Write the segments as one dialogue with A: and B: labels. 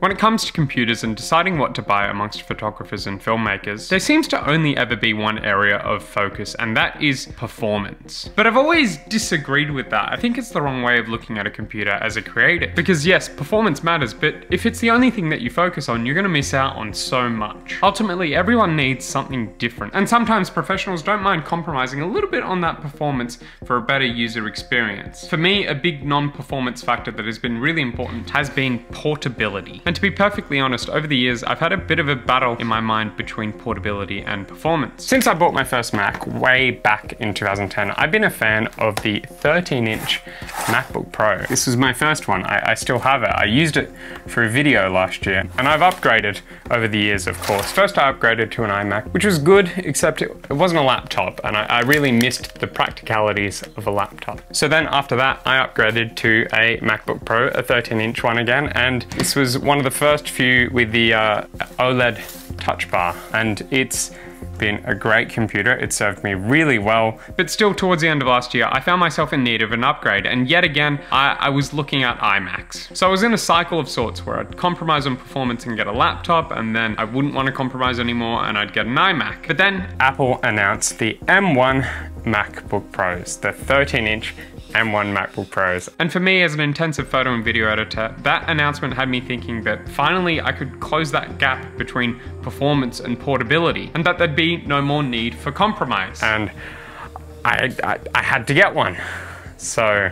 A: When it comes to computers and deciding what to buy amongst photographers and filmmakers, there seems to only ever be one area of focus, and that is performance. But I've always disagreed with that. I think it's the wrong way of looking at a computer as a creative. Because yes, performance matters, but if it's the only thing that you focus on, you're gonna miss out on so much. Ultimately, everyone needs something different. And sometimes professionals don't mind compromising a little bit on that performance for a better user experience. For me, a big non-performance factor that has been really important has been portability. And to be perfectly honest, over the years, I've had a bit of a battle in my mind between portability and performance. Since I bought my first Mac way back in 2010, I've been a fan of the 13 inch MacBook Pro. This was my first one. I, I still have it. I used it for a video last year and I've upgraded over the years, of course. First I upgraded to an iMac, which was good, except it, it wasn't a laptop and I, I really missed the practicalities of a laptop. So then after that, I upgraded to a MacBook Pro, a 13 inch one again, and this was one of the first few with the uh, OLED touch bar and it's been a great computer. It served me really well. But still, towards the end of last year, I found myself in need of an upgrade. And yet again, I, I, was looking at iMacs. So I was in a cycle of sorts where I'd compromise on performance and get a laptop, and then I wouldn't want to compromise anymore and I'd get an iMac. But then Apple announced the M1 MacBook Pros, the 13 inch M1 MacBook Pros. And for me as an intensive photo and video editor, that announcement had me thinking that finally I could close that gap between performance and portability and that there'd be no more need for compromise. And I, I, I had to get one. So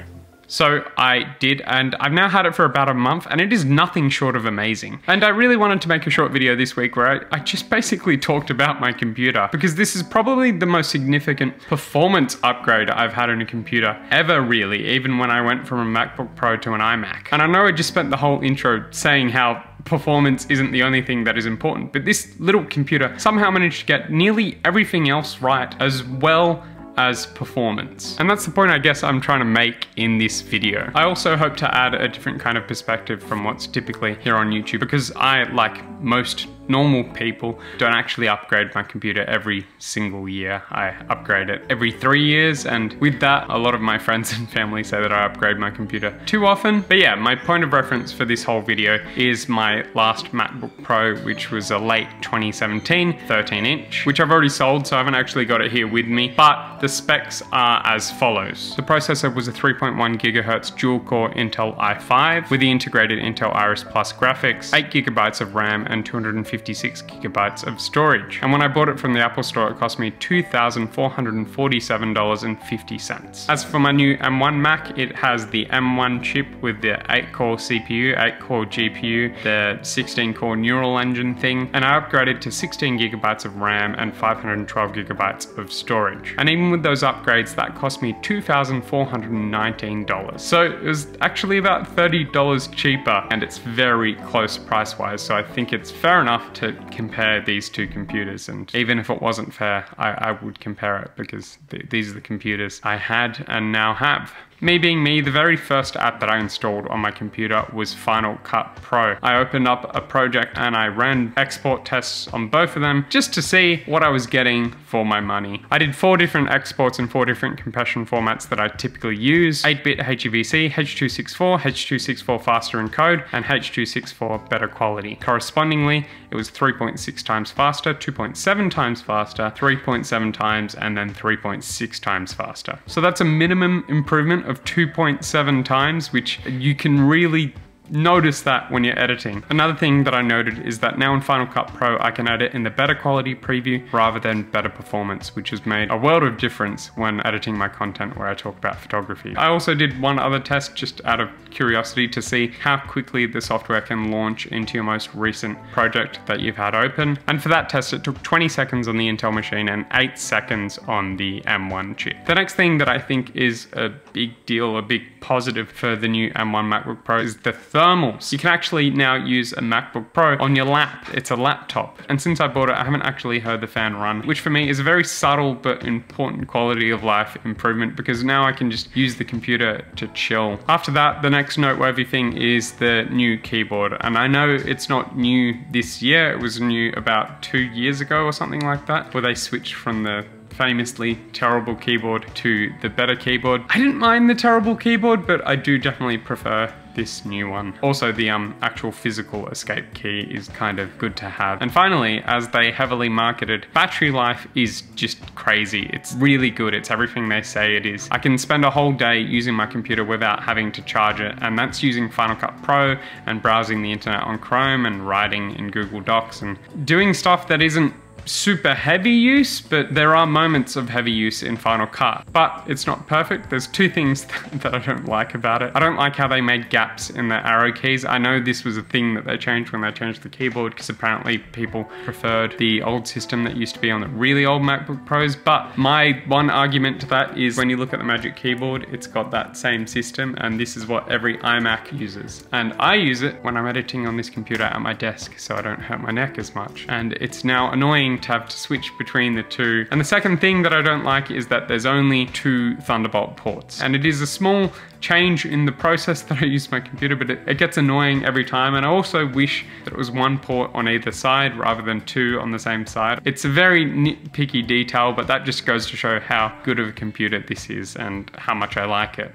A: so I did, and I've now had it for about a month, and it is nothing short of amazing. And I really wanted to make a short video this week where I, I, just basically talked about my computer, because this is probably the most significant performance upgrade I've had on a computer ever, really, even when I went from a MacBook Pro to an iMac. And I know I just spent the whole intro saying how performance isn't the only thing that is important, but this little computer somehow managed to get nearly everything else right, as well as performance. And that's the point I guess I'm trying to make in this video. I also hope to add a different kind of perspective from what's typically here on YouTube because I, like most normal people don't actually upgrade my computer every single year. I upgrade it every three years and with that a lot of my friends and family say that I upgrade my computer too often. But yeah, my point of reference for this whole video is my last MacBook Pro which was a late 2017 13 inch which I've already sold so I haven't actually got it here with me but the specs are as follows. The processor was a 3.1 gigahertz dual core Intel i5 with the integrated Intel Iris Plus graphics, 8 gigabytes of RAM and 250 256 gigabytes of storage. And when I bought it from the Apple Store, it cost me $2,447.50. As for my new M1 Mac, it has the M1 chip with the 8-core CPU, 8-core GPU, the 16-core neural engine thing, and I upgraded to 16 gigabytes of RAM and 512 gigabytes of storage. And even with those upgrades, that cost me $2,419. So it was actually about $30 cheaper, and it's very close price-wise, so I think it's fair enough to compare these two computers and even if it wasn't fair, I, I would compare it because th these are the computers I had and now have. Me being me, the very first app that I installed on my computer was Final Cut Pro. I opened up a project and I ran export tests on both of them just to see what I was getting for my money. I did four different exports in four different compression formats that I typically use. 8-bit HEVC, H.264, H.264 faster encode, and H.264 better quality. Correspondingly, it was 3.6 times faster, 2.7 times faster, 3.7 times, and then 3.6 times faster. So that's a minimum improvement of 2.7 times, which you can really notice that when you're editing. Another thing that I noted is that now in Final Cut Pro, I can edit in the better quality preview rather than better performance, which has made a world of difference when editing my content where I talk about photography. I also did one other test just out of curiosity to see how quickly the software can launch into your most recent project that you've had open. And for that test, it took 20 seconds on the Intel machine and 8 seconds on the M1 chip. The next thing that I think is a big deal, a big positive for the new M1 MacBook Pro is the thermals. You can actually now use a MacBook Pro on your lap. It's a laptop. And since I bought it, I haven't actually heard the fan run, which for me is a very subtle but important quality of life improvement because now I can just use the computer to chill. After that, the next noteworthy thing is the new keyboard. And I know it's not new this year, it was new about two years ago or something like that, where they switched from the famously terrible keyboard to the better keyboard. I didn't mind the terrible keyboard, but I do definitely prefer this new one. Also, the um, actual physical escape key is kind of good to have. And finally, as they heavily marketed, battery life is just crazy. It's really good. It's everything they say it is. I can spend a whole day using my computer without having to charge it, and that's using Final Cut Pro and browsing the internet on Chrome and writing in Google Docs and doing stuff that isn't super heavy use, but there are moments of heavy use in Final Cut. But it's not perfect. There's two things that I don't like about it. I don't like how they made gaps in the arrow keys. I know this was a thing that they changed when they changed the keyboard because apparently people preferred the old system that used to be on the really old MacBook Pros. But my one argument to that is when you look at the Magic Keyboard, it's got that same system and this is what every iMac uses. And I use it when I'm editing on this computer at my desk so I don't hurt my neck as much. And it's now annoying to have to switch between the two. And the second thing that I don't like is that there's only two Thunderbolt ports. And it is a small change in the process that I use my computer, but it, it, gets annoying every time. And I also wish that it was one port on either side rather than two on the same side. It's a very nitpicky detail, but that just goes to show how good of a computer this is and how much I like it.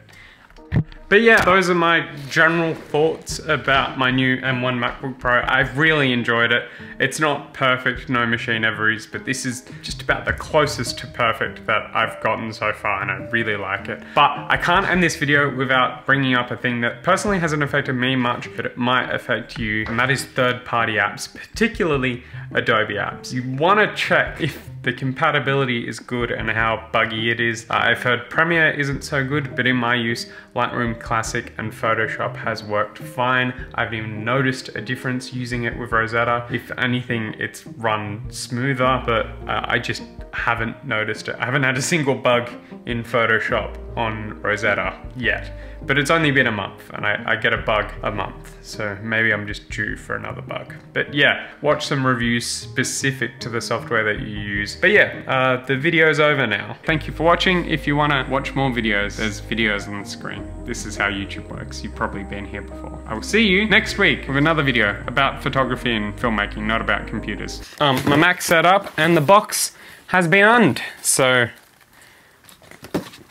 A: But yeah, those are my general thoughts about my new M1 MacBook Pro. I've really enjoyed it. It's not perfect, no machine ever is, but this is just about the closest to perfect that I've gotten so far and I really like it. But I can't end this video without bringing up a thing that personally hasn't affected me much, but it might affect you, and that is third-party apps, particularly Adobe apps. You wanna check if the compatibility is good and how buggy it is. Uh, I've heard Premiere isn't so good, but in my use, Lightroom Classic and Photoshop has worked fine. I haven't even noticed a difference using it with Rosetta. If anything, it's run smoother, but uh, I just haven't noticed it. I haven't had a single bug in Photoshop on Rosetta yet. But it's only been a month and I, I, get a bug a month. So maybe I'm just due for another bug. But yeah, watch some reviews specific to the software that you use. But yeah, uh, the video's over now. Thank you for watching. If you wanna watch more videos, there's videos on the screen. This is how YouTube works. You've probably been here before. I will see you next week with another video about photography and filmmaking, not about computers. Um, my Mac set up and the box has been unned. So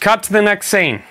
A: cut to the next scene.